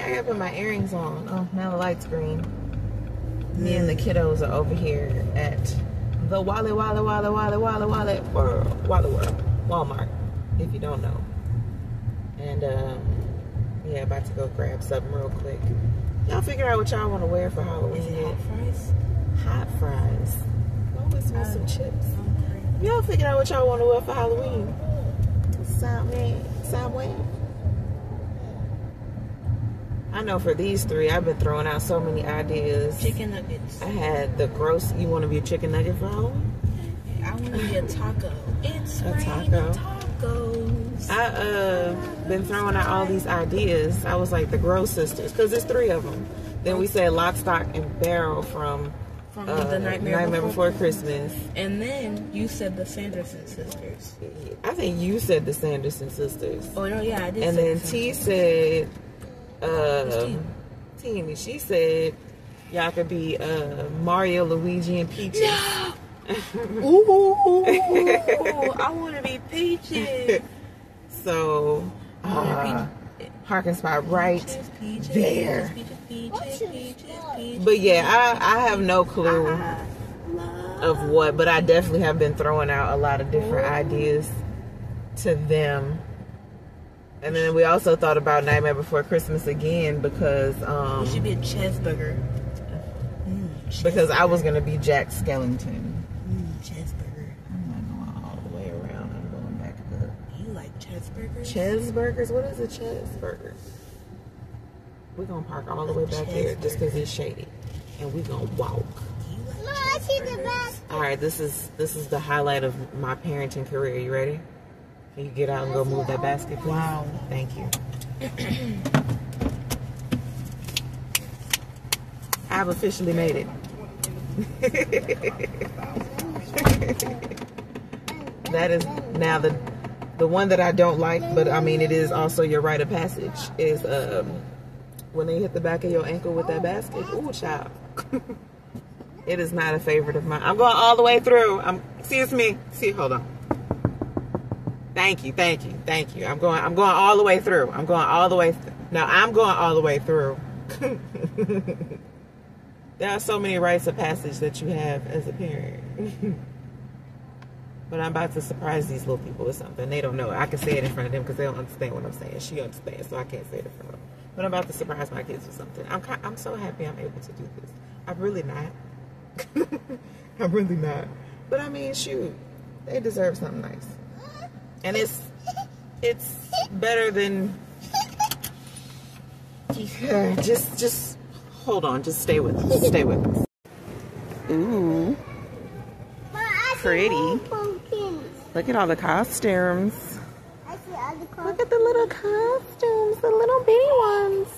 I gotta put my earrings on. Oh, now the light's green. Me and the kiddos are over here at the Wally Wally Wally Wally Wally Wally World, Wally World, Walmart, if you don't know. And um, yeah, about to go grab something real quick. Y'all figure out what y'all want to wear for Halloween. Hot fries? Hot fries. Always want some chips. Y'all figure out what y'all want to wear for Halloween. Something, somewhere. I know for these three, I've been throwing out so many ideas. Chicken nuggets. I had the gross. You want to be a chicken nugget for Halloween? I want to be a taco. It's A taco. tacos. I uh been throwing out all these ideas. I was like the Gross sisters because there's three of them. Then we said Lock, Stock, and Barrel from From uh, the Nightmare, Before Christmas. And then you said the Sanderson sisters. I think you said the Sanderson sisters. Oh no, yeah, I did. And then the T said, Uh, T? Teeny, she said, y'all could be uh, Mario, Luigi, and Peaches. Ooh, I want to be peaches. So, uh, peach- spot right peaches, peaches, there. Peaches, But yeah, I, I have no clue of what, but I definitely have been throwing out a lot of different ideas to them. And then we also thought about Nightmare Before Christmas again because um It should be a cheeseburger. Mm, because I was gonna be Jack Skellington. Mm, cheeseburger. I'm not going all the way around. I'm going back up. You like cheeseburgers? Cheeseburgers? What is a cheeseburger? We're gonna park all the way back there just because it's shady, and we're gonna walk. You like I see the best. All right, this is this is the highlight of my parenting career. You ready? Can you get out and go move that basket, please? Wow. Thank you. I've officially made it. that is now the the one that I don't like, but I mean it is also your rite of passage is um when they hit the back of your ankle with that basket. Ooh, child. it is not a favorite of mine. I'm going all the way through. I'm excuse me. See, hold on. Thank you, thank you, thank you. I'm going. I'm going all the way through. I'm going all the way. Th- no, I'm going all the way through. there are so many rites of passage that you have as a parent. but I'm about to surprise these little people with something. They don't know. I can say it in front of them because they don't understand what I'm saying. She understands, so I can't say it in front of them. But I'm about to surprise my kids with something. I'm I'm so happy I'm able to do this. I'm really not. I'm really not. But I mean, shoot, they deserve something nice and it's it's better than yeah, just just hold on just stay with us stay with us. Ooh. Mom, I see Pretty. look at all the costumes. I see all the look at the little costumes the little bitty ones.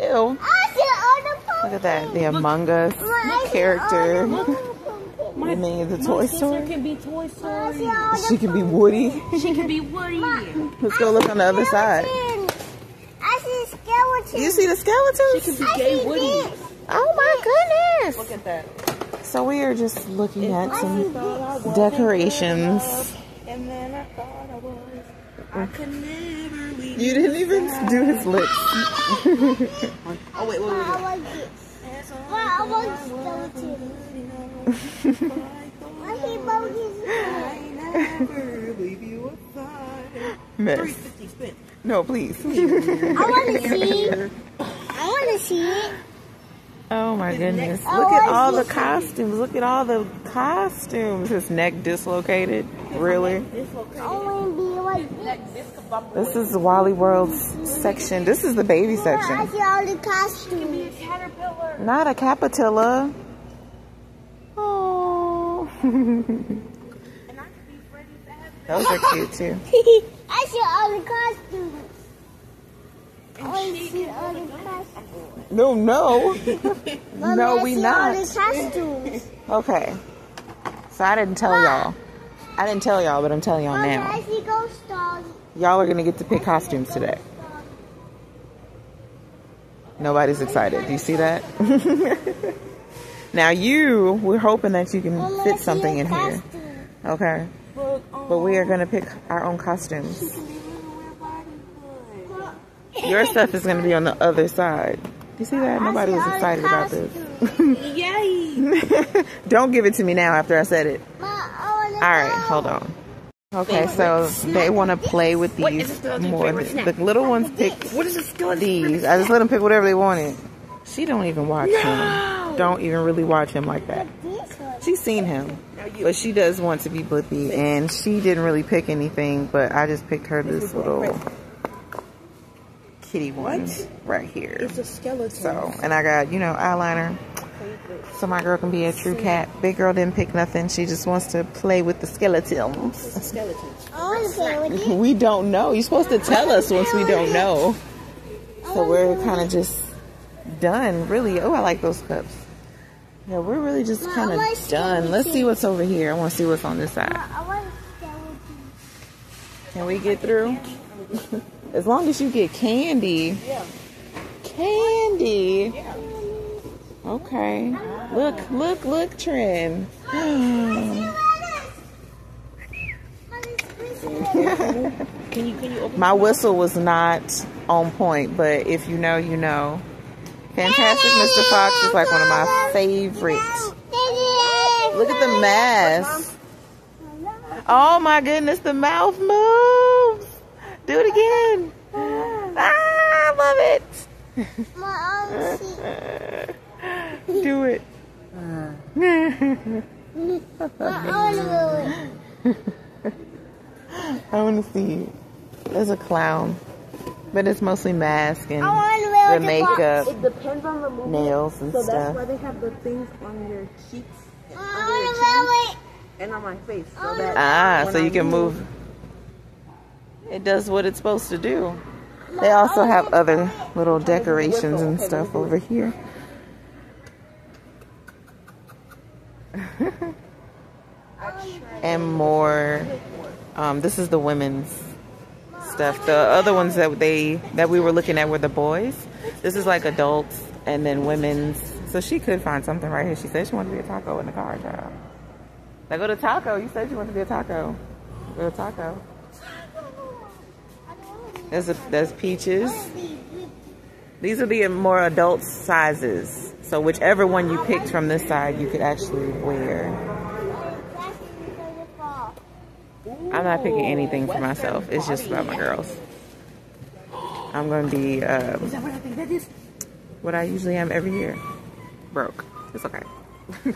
Ew I see all the pumpkins. look at that the among us Mom, I see character all the pumpkins. I mean the toy My sister store can be Toy Story. see all the she can be woody She can be Woody. let's go look on the other side. I see skeletons. you see the skeletons She can I be Gay see Woody. this. Oh my goodness! Look at that. So we are just looking at I some decorations. And then I thought I was. I could never leave. You didn't even do his lips. Oh wait, wait, Mom, wait. Miss. No, please. I want to see. I want to see it. Oh my goodness. Oh, Look at all the costumes. Look at all the costumes. His neck dislocated. Really? I want to be like this. Is the Wally World section. This is the baby section. see all the costumes. Caterpillar. Not a capitilla. Oh. And I could be Freddy Fazbear. Those are cute too. I see all the costumes. I see all the costumes. No, no. No, we not. all the costumes. Okay. So I didn't tell y'all. I didn't tell y'all, but I'm telling y'all now. I see ghost dolls. Y'all are gonna get to pick costumes today. Nobody's excited. Do you see that? Now you, we're hoping that you can Mom, fit something a in here. Okay. Look, oh, But we are gonna pick our own costumes. she can be Little Red Riding Your stuff is gonna be on the other side. You see that? Nobody was excited about this. Yay! Don't give it to me now after I said it. Ma, I wanna All right, hold on. Okay, so they want to play with these more. favorite? The little ones pick What is a skeleton? these. I just let them pick whatever they wanted. She don't even watch No. him. Don't even really watch him like that. She's seen him, but she does want to be Blippi, and she didn't really pick anything. But I just picked her this little kitty one What? right here. It's a skeleton. So, and I got you know eyeliner, so my girl can be a true cat. Big girl didn't pick nothing. She just wants to play with the skeletons. Skeletons. I want to play with you. We don't know. You're supposed to tell us once we don't know. So we're kind of just done, really. Oh, I like those cups. Yeah, we're really just kind of done. Let's see what's over here. I want to see what's on this side. I want to play with Can we get through? As long as you get candy. Candy. Okay. Look, look, look, Trin. Can you can you open? My whistle was not on point, but if you know, you know. Fantastic Mr. Fox is like one of my favorites. Look at the mask. Oh my goodness, the mouth moves. Do it again. Ah, I love it. Do it. I want to see. There's a clown, but it's mostly mask and I want to wear the the makeup, It depends on the movie. nails and So that's stuff. why they have the things on your cheeks I want to wear it. and on my face. So that Ah, when so I you can move. It does what it's supposed to do. They also have other little decorations and stuff over here. and more. Um, this is the women's stuff. The other ones that they that we were looking at were the boys. This is like adults and then women's. So she could find something right here. She said she wanted to be a taco in the car. Now go to taco. You said you wanted to be a taco. Go to taco. There's a, there's peaches. These are the more adult sizes. So whichever one you picked from this side, you could actually wear. I'm not picking anything for myself. It's just about my girls. I'm going to be um, Is that what I think that is? what I usually am every year. Broke. It's okay.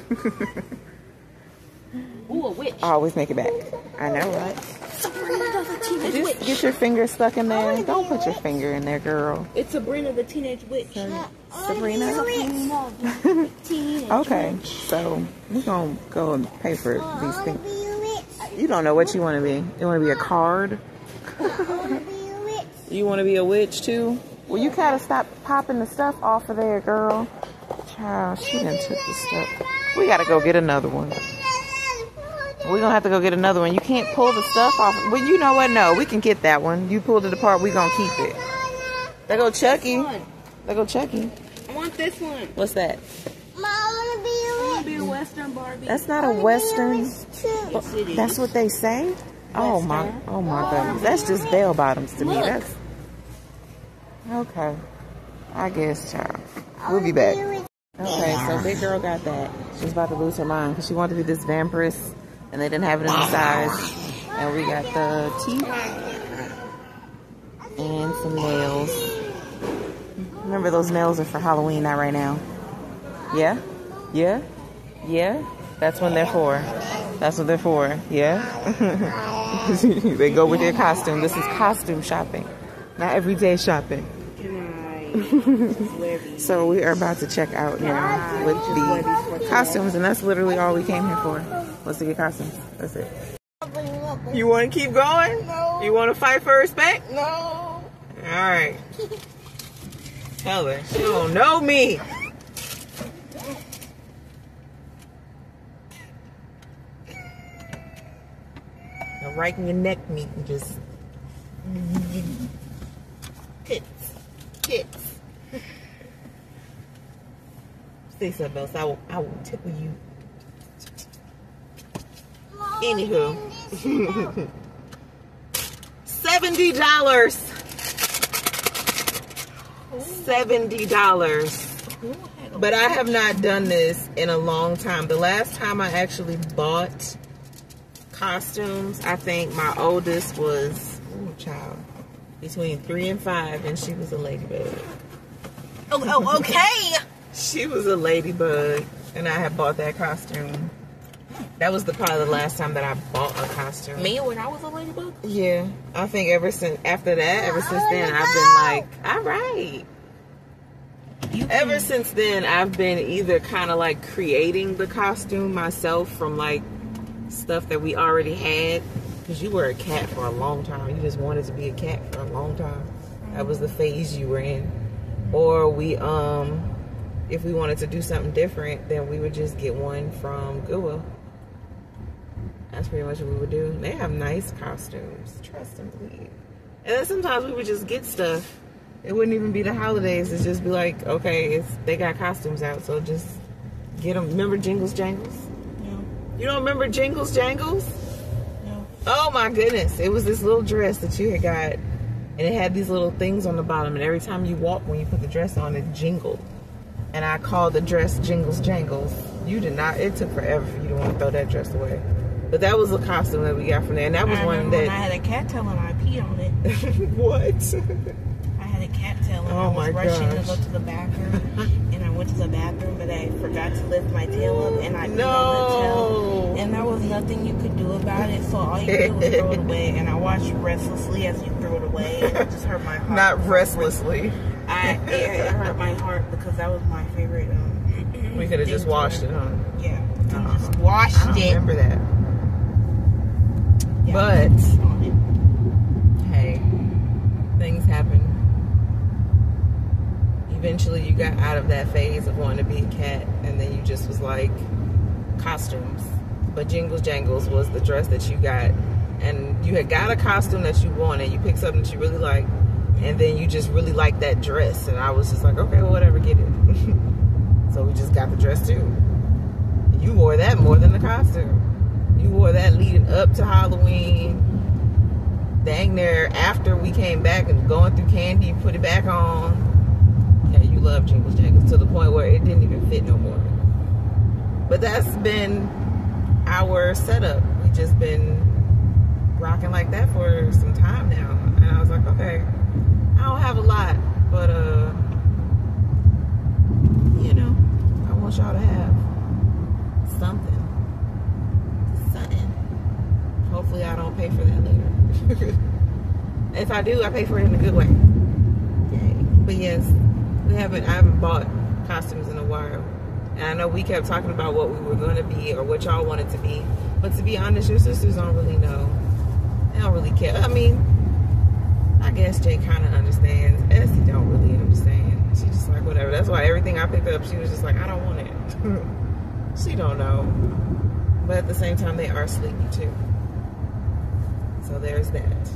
Ooh, a witch. I always make it back. I know, right? Sabrina the teenage Just witch. get your finger stuck in there. Don't put your finger in there, girl. It's Sabrina the teenage witch. Sabrina. Okay, so we're gonna go and pay for these things. You don't know what you want to be. You want to be a card? You want to be a witch too? Well, you gotta stop popping the stuff off of there, girl. Child, she done took the stuff. We gotta go get another one. We're gonna have to go get another one. You can't pull the stuff off. Well, you know what? No, we can get that one. You pulled it apart. We gonna keep it. There go Chucky. One. There go Chucky. I want this one. What's that? I want to be a Western Barbie. That's not a western. yes, it is. That's what they say. Oh my, oh my goodness. That's just bell bottoms to me. That's okay. I guess, child. Oh, we'll be back. Okay, so big girl got that. She's about to lose her mind because she wanted to be this vampiress, and they didn't have it in the size. And we got the teeth and some nails. Remember, those nails are for Halloween, not right now. Yeah, yeah, yeah. That's when they're for. That's what they're for. Yeah. they go with their costume. This is costume shopping, not everyday shopping. Can I wear these? So we are about to check out now with the costumes, and that's literally all we came here for. Was to get costumes. That's it. You want to keep going? No. You want to fight for respect? No. All right. Tell her she don't know me. Right in your neck meat and just hits, hits. Say something else. I will, I will tickle you. Anywho, seventy dollars. Seventy dollars. But I have not done this in a long time. The last time I actually bought costumes, I think my oldest was, oh child, between three and five, and she was a ladybug. Oh, oh, okay. She was a ladybug, and I had bought that costume. That was the probably the last time that I bought a costume. Me when I was a ladybug. Yeah, I think ever since after that, ever since oh, then, I've been like, all right. You Ever since then, I've been either kind of like creating the costume myself from like stuff that we already had. Because you were a cat for a long time. You just wanted to be a cat for a long time. That was the phase you were in. Or we, um, if we wanted to do something different, then we would just get one from Goodwill. That's pretty much what we would do. They have nice costumes. Trust and believe. And then sometimes we would just get stuff. It wouldn't even be the holidays. It'd just be like, okay, it's they got costumes out, so just get them. Remember Jingles Jangles? You don't remember Jingles Jangles? no. Oh my goodness. It was this little dress that you had got, and it had these little things on the bottom, and every time you walked, when you put the dress on, it jingled. And I called the dress Jingles Jangles. You did not, it took forever for you to want to throw that dress away. But that was a costume that we got from there, and that was one that I had a cattail and I peed on it. what? I had a cat tail and Oh I was rushing gosh. to go to the bathroom, went to the bathroom, but I forgot to lift my tail up, and I peed on the tail. No. And there was nothing you could do about it, so all you did was throw it away. And I watched restlessly as you threw it away, and it just hurt my heart. Not restlessly. I it, it hurt my heart because that was my favorite. Um, We could have just washed it, huh? Yeah, Uh-huh. just washed I don't it. remember that. Yeah, But hey, things happen. Eventually, you got out of that phase of wanting to be a cat, and then you just was like costumes. But Jingles Jangles was the dress that you got, and you had got a costume that you wanted. You picked something that you really liked, and then you just really liked that dress. And I was just like, okay, well, whatever, get it. so we just got the dress too. You wore that more than the costume. You wore that leading up to Halloween. Dang there after we came back and going through candy, put it back on. Love Jingles Jangles to the point where it didn't even fit no more. But that's been our setup. We've just been rocking like that for some time now. And I was like, okay, I don't have a lot, but uh you know, I want y'all to have something. Something. Hopefully I don't pay for that later. if I do, I pay for it in a good way. Yay. But yes, we haven't I haven't bought costumes in a while. And I know we kept talking about what we were gonna be or what y'all wanted to be. But to be honest, your sisters don't really know. They don't really care. I mean, I guess Jay kinda understands. Essie don't really understand. She's just like whatever. That's why everything I picked up, she was just like, I don't want it. she don't know. But at the same time they are sleepy too. So there's that.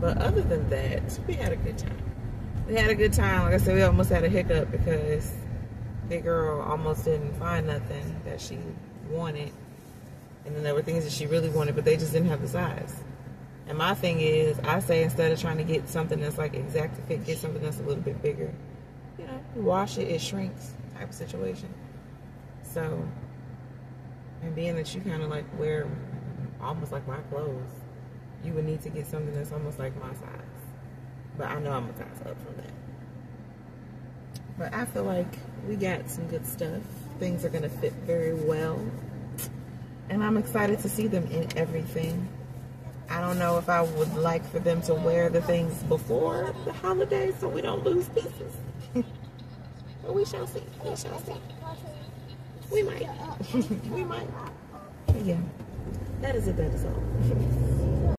But other than that, we had a good time. We had a good time. Like I said, we almost had a hiccup because big girl almost didn't find nothing that she wanted. And then there were things that she really wanted, but they just didn't have the size. And my thing is, I say instead of trying to get something that's like exact fit, get something that's a little bit bigger. You know, you wash it, it shrinks type of situation. So, and being that you kind of like wear almost like my clothes, you would need to get something that's almost like my size. But I know I'm a size up from that. But I feel like we got some good stuff. Things are going to fit very well. And I'm excited to see them in everything. I don't know if I would like for them to wear the things before the holidays so we don't lose pieces. but we shall see. We shall see. We might. we might. But yeah. That is it. That is all.